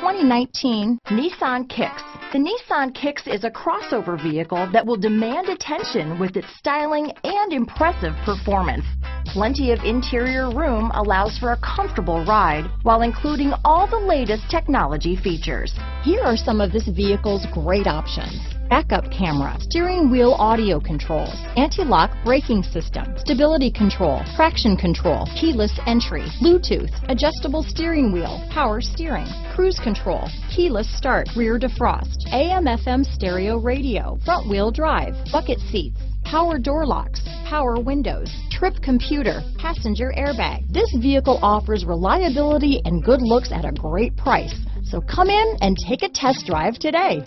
2019 Nissan Kicks. The Nissan Kicks is a crossover vehicle that will demand attention with its styling and impressive performance. Plenty of interior room allows for a comfortable ride while including all the latest technology features. Here are some of this vehicle's great options. Backup camera, steering wheel audio controls, anti-lock braking system, stability control, traction control, keyless entry, Bluetooth, adjustable steering wheel, power steering, cruise control, keyless start, rear defrost, AM FM stereo radio, front wheel drive, bucket seats, power door locks, power windows, trip computer, passenger airbag. This vehicle offers reliability and good looks at a great price. So come in and take a test drive today.